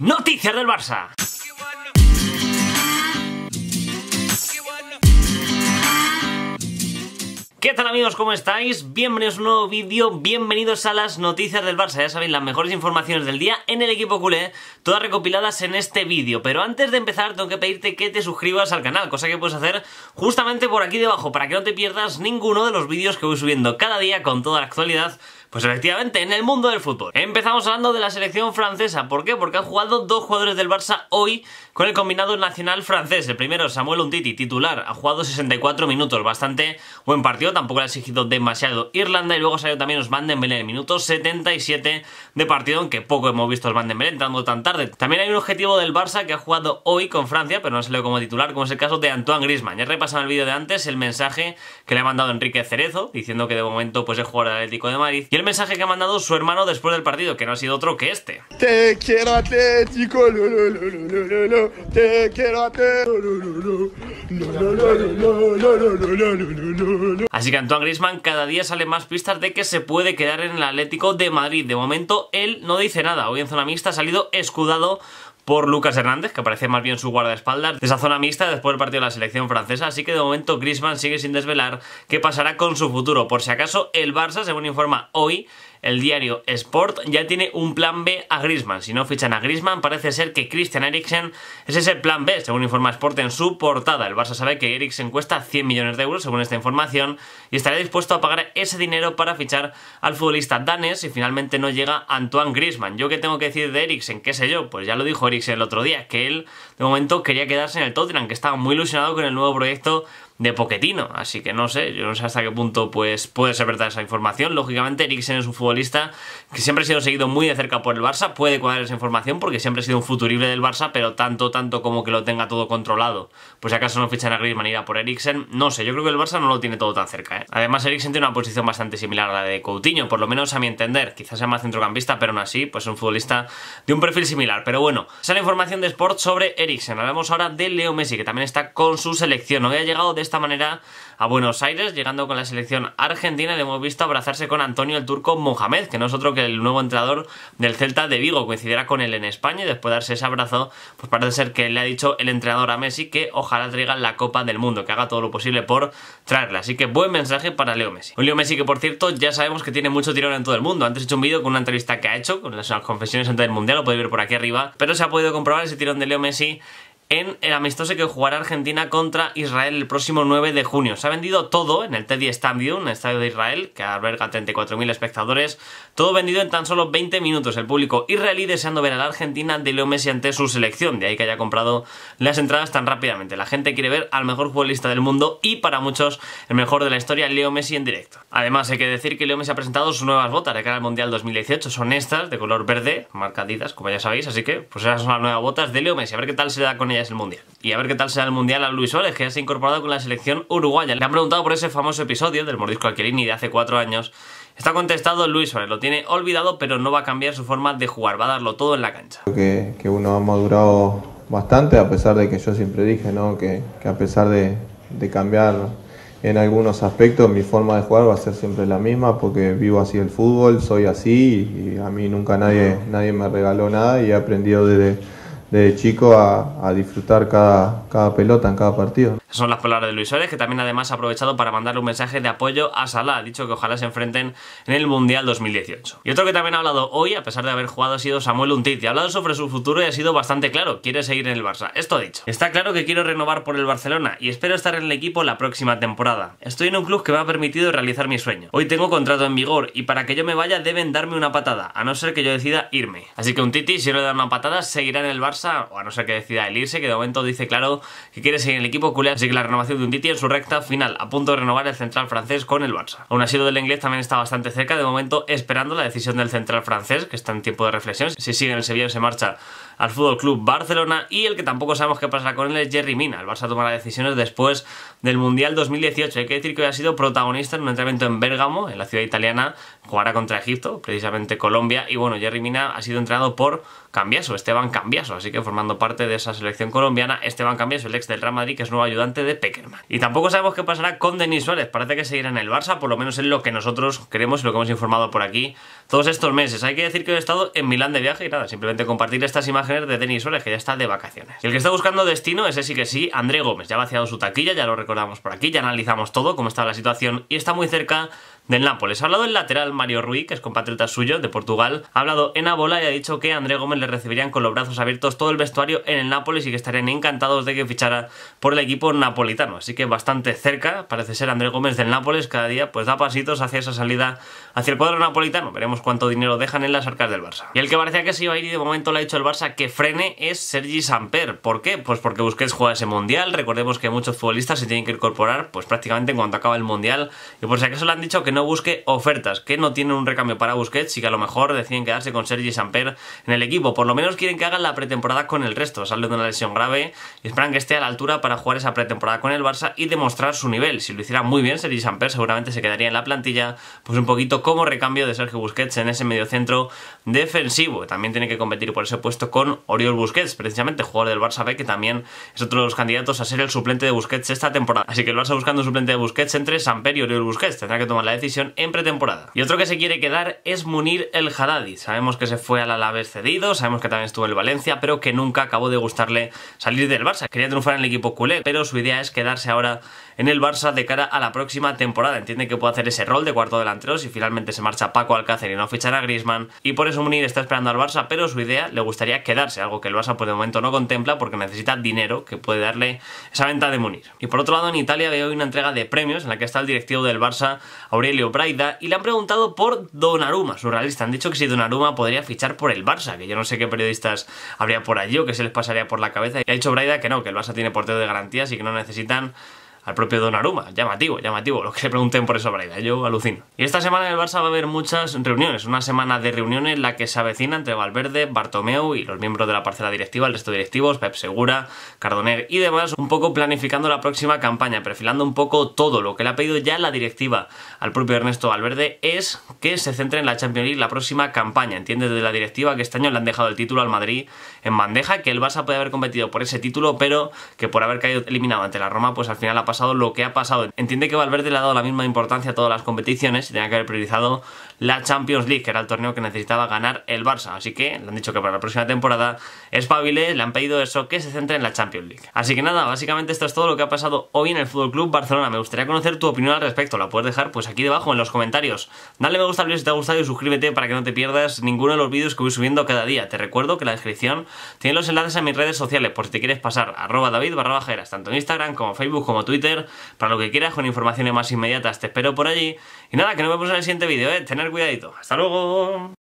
Noticias del Barça. ¿Qué tal amigos? ¿Cómo estáis? Bienvenidos a un nuevo vídeo, bienvenidos a las noticias del Barça, ya sabéis, las mejores informaciones del día en el equipo culé, todas recopiladas en este vídeo, pero antes de empezar tengo que pedirte que te suscribas al canal, cosa que puedes hacer justamente por aquí debajo, para que no te pierdas ninguno de los vídeos que voy subiendo cada día con toda la actualidad pues efectivamente, en el mundo del fútbol. Empezamos hablando de la selección francesa. ¿Por qué? Porque han jugado dos jugadores del Barça hoy con el combinado nacional francés. El primero, Samuel Untiti, titular. Ha jugado 64 minutos. Bastante buen partido. Tampoco le ha exigido demasiado Irlanda. Y luego salió también Osman Dembélé en el minuto 77 de partido, aunque poco hemos visto Osman Dembélé entrando tan tarde. También hay un objetivo del Barça que ha jugado hoy con Francia, pero no salió como titular, como es el caso de Antoine Griezmann. Ya repasado el vídeo de antes el mensaje que le ha mandado Enrique Cerezo, diciendo que de momento pues es jugador del Atlético de Madrid. El mensaje que ha mandado su hermano después del partido, que no ha sido otro que este. Te quiero Atlético, lo, lo, lo, te quiero Atlético, Así que Antoine Griezmann cada día sale más pistas de que se puede quedar en el Atlético de Madrid. De momento él no dice nada. Hoy en zona mixta ha salido escudado por Lucas Hernández, que parece más bien su guardaespaldas de esa zona mixta después del partido de la selección francesa, así que de momento Griezmann sigue sin desvelar qué pasará con su futuro. Por si acaso, el Barça, según informa hoy, el diario Sport ya tiene un plan B a Griezmann. Si no fichan a Griezmann, parece ser que Christian Eriksen es ese plan B, según informa Sport en su portada. El Barça sabe que Eriksen cuesta 100 millones de euros, según esta información, y estaría dispuesto a pagar ese dinero para fichar al futbolista danés si finalmente no llega Antoine Griezmann. ¿Yo qué tengo que decir de Eriksen? ¿Qué sé yo? Pues ya lo dijo Eriksen el otro día, que él de momento quería quedarse en el Tottenham, que estaba muy ilusionado con el nuevo proyecto de Poquetino, así que no sé, yo no sé hasta qué punto pues puede ser verdad esa información. Lógicamente Eriksen es un futbolista que siempre ha sido seguido muy de cerca por el Barça, puede cuadrar esa información porque siempre ha sido un futurible del Barça, pero tanto, tanto como que lo tenga todo controlado. Pues si acaso no fichan a Griezmann y por Eriksen, no sé, yo creo que el Barça no lo tiene todo tan cerca. ¿eh? Además Eriksen tiene una posición bastante similar a la de Coutinho, por lo menos a mi entender, quizás sea más centrocampista, pero aún así, pues es un futbolista de un perfil similar. Pero bueno, esa es la información de Sport sobre Eriksen. Hablamos ahora de Leo Messi, que también está con su selección. No había llegado de esta manera a Buenos Aires, llegando con la selección argentina, le hemos visto abrazarse con Antonio el Turco Mohamed, que no es otro que el nuevo entrenador del Celta de Vigo, coincidirá con él en España y después de darse ese abrazo, pues parece ser que le ha dicho el entrenador a Messi que ojalá traiga la Copa del Mundo, que haga todo lo posible por traerla. Así que buen mensaje para Leo Messi. Un Leo Messi que por cierto ya sabemos que tiene mucho tirón en todo el mundo. Antes he hecho un vídeo con una entrevista que ha hecho, con las confesiones antes del Mundial, lo podéis ver por aquí arriba, pero se ha podido comprobar ese tirón de Leo Messi en el amistoso que jugará Argentina contra Israel el próximo 9 de junio. Se ha vendido todo en el Teddy Stadium, el estadio de Israel, que alberga 34.000 espectadores. Todo vendido en tan solo 20 minutos. El público israelí deseando ver a la Argentina de Leo Messi ante su selección. De ahí que haya comprado las entradas tan rápidamente. La gente quiere ver al mejor futbolista del mundo y para muchos el mejor de la historia, Leo Messi en directo. Además hay que decir que Leo Messi ha presentado sus nuevas botas de cara al Mundial 2018. Son estas, de color verde, marcaditas, como ya sabéis. Así que pues esas son las nuevas botas de Leo Messi. A ver qué tal se da con ellas el Mundial. Y a ver qué tal será el Mundial a Luis Suárez, que ya se ha incorporado con la selección uruguaya. Le han preguntado por ese famoso episodio del mordisco Alquerini de hace cuatro años. Está contestado Luis Suárez, lo tiene olvidado, pero no va a cambiar su forma de jugar, va a darlo todo en la cancha. Creo que, que uno ha madurado bastante, a pesar de que yo siempre dije ¿no? que, que a pesar de, de cambiar en algunos aspectos, mi forma de jugar va a ser siempre la misma porque vivo así el fútbol, soy así y a mí nunca nadie, nadie me regaló nada y he aprendido desde, desde chico a, disfrutar cada, cada pelota en cada partido. Son las palabras de Luis Suárez, que también además ha aprovechado para mandarle un mensaje de apoyo a Salah. Ha dicho que ojalá se enfrenten en el Mundial 2018. Y otro que también ha hablado hoy, a pesar de haber jugado, ha sido Samuel Umtiti. Ha hablado sobre su futuro y ha sido bastante claro. Quiere seguir en el Barça. Esto ha dicho. Está claro que quiero renovar por el Barcelona y espero estar en el equipo la próxima temporada. Estoy en un club que me ha permitido realizar mi sueño. Hoy tengo contrato en vigor y para que yo me vaya deben darme una patada, a no ser que yo decida irme. Así que Umtiti, si no le dan una patada, seguirá en el Barça, o a no ser que decida el irse, que de momento dice claro que quiere seguir en el equipo culé. Así que la renovación de Umtiti en su recta final, a punto de renovar el central francés con el Barça. Aún así, lo del inglés también está bastante cerca, de momento esperando la decisión del central francés, que está en tiempo de reflexión. Si sigue en el Sevilla se marcha al Fútbol Club Barcelona y el que tampoco sabemos qué pasará con él es Jerry Mina. El Barça tomará decisiones después del Mundial 2018. Hay que decir que hoy ha sido protagonista en un entrenamiento en Bérgamo, en la ciudad italiana, jugará contra Egipto, precisamente Colombia, y bueno, Jerry Mina ha sido entrenado por Cambiaso, Esteban Cambiaso, así así que formando parte de esa selección colombiana, Esteban Cambies, el ex del Real Madrid, que es nuevo ayudante de Peckerman. Y tampoco sabemos qué pasará con Denis Suárez, parece que seguirá en el Barça, por lo menos es lo que nosotros queremos y lo que hemos informado por aquí todos estos meses. Hay que decir que he estado en Milán de viaje y nada, simplemente compartir estas imágenes de Denis Suárez, que ya está de vacaciones. Y el que está buscando destino, ese sí que sí, André Gómez, ya ha vaciado su taquilla, ya lo recordamos por aquí, ya analizamos todo, cómo está la situación y está muy cerca del Nápoles. Ha hablado el lateral Mario Rui, que es compatriota suyo de Portugal. Ha hablado en Abola y ha dicho que André Gómez le recibirían con los brazos abiertos todo el vestuario en el Nápoles y que estarían encantados de que fichara por el equipo napolitano. Así que bastante cerca, parece ser André Gómez del Nápoles. Cada día pues da pasitos hacia esa salida hacia el cuadro napolitano. Veremos cuánto dinero dejan en las arcas del Barça. Y el que parecía que se iba a ir y de momento le ha dicho el Barça que frene es Sergi Samper. ¿Por qué? Pues porque Busquets juega ese mundial. Recordemos que muchos futbolistas se tienen que incorporar pues prácticamente cuando acaba el mundial. Y por si acaso le han dicho que no busque ofertas, que no tienen un recambio para Busquets y que a lo mejor deciden quedarse con Sergi Samper en el equipo. Por lo menos quieren que hagan la pretemporada con el resto. Sale de una lesión grave y esperan que esté a la altura para jugar esa pretemporada con el Barça y demostrar su nivel. Si lo hiciera muy bien, Sergi Samper seguramente se quedaría en la plantilla, pues un poquito como recambio de Sergio Busquets en ese mediocentro defensivo. También tiene que competir por ese puesto con Oriol Busquets, precisamente jugador del Barça B, que también es otro de los candidatos a ser el suplente de Busquets esta temporada. Así que el Barça buscando un suplente de Busquets entre Samper y Oriol Busquets. Tendrá que tomar la decisión en pretemporada. Y otro que se quiere quedar es Munir el Haddadi. Sabemos que se fue al Alavés cedido, sabemos que también estuvo en el Valencia, pero que nunca acabó de gustarle salir del Barça. Quería triunfar en el equipo culé, pero su idea es quedarse ahora en el Barça de cara a la próxima temporada. Entiende que puede hacer ese rol de cuarto delantero si finalmente se marcha Paco Alcácer y no fichará a Griezmann. Y por eso Munir está esperando al Barça, pero su idea le gustaría quedarse, algo que el Barça por el momento no contempla porque necesita dinero que puede darle esa venta de Munir. Y por otro lado, en Italia veo una entrega de premios en la que está el directivo del Barça, Aurelio Braida, y le han preguntado por Donnarumma, surrealista. Han dicho que si Donnarumma podría fichar por el Barça, que yo no sé qué periodistas habría por allí o qué se les pasaría por la cabeza. Y ha dicho Braida que no, que el Barça tiene portero de garantías y que no necesitan al propio Donnarumma. Llamativo, llamativo, lo que le pregunten por eso Braida, yo alucino. Y esta semana en el Barça va a haber muchas reuniones, una semana de reuniones en la que se avecina entre Valverde, Bartomeu y los miembros de la parcela directiva, el resto de directivos, Pep Segura, Cardoner y demás, un poco planificando la próxima campaña, perfilando un poco todo lo que le ha pedido ya la directiva al propio Ernesto Valverde es que se centre en la Champions League la próxima campaña. Entiende desde la directiva que este año le han dejado el título al Madrid en bandeja, que el Barça puede haber competido por ese título, pero que por haber caído eliminado ante la Roma, pues al final ha pasado lo que ha pasado. Entiende que Valverde le ha dado la misma importancia a todas las competiciones y tenía que haber priorizado la Champions League, que era el torneo que necesitaba ganar el Barça. Así que le han dicho que para la próxima temporada espabile, le han pedido eso, que se centre en la Champions League. Así que nada, básicamente esto es todo lo que ha pasado hoy en el Fútbol Club Barcelona. Me gustaría conocer tu opinión al respecto, la puedes dejar pues aquí debajo en los comentarios. Dale me gusta al vídeo si te ha gustado y suscríbete para que no te pierdas ninguno de los vídeos que voy subiendo cada día. Te recuerdo que la descripción tiene los enlaces a mis redes sociales por si te quieres pasar David barra bajeras, tanto en Instagram como Facebook como Twitter, para lo que quieras con informaciones más inmediatas. Te espero por allí. Y nada, que nos vemos en el siguiente vídeo, ¿eh? Tener cuidadito. Hasta luego.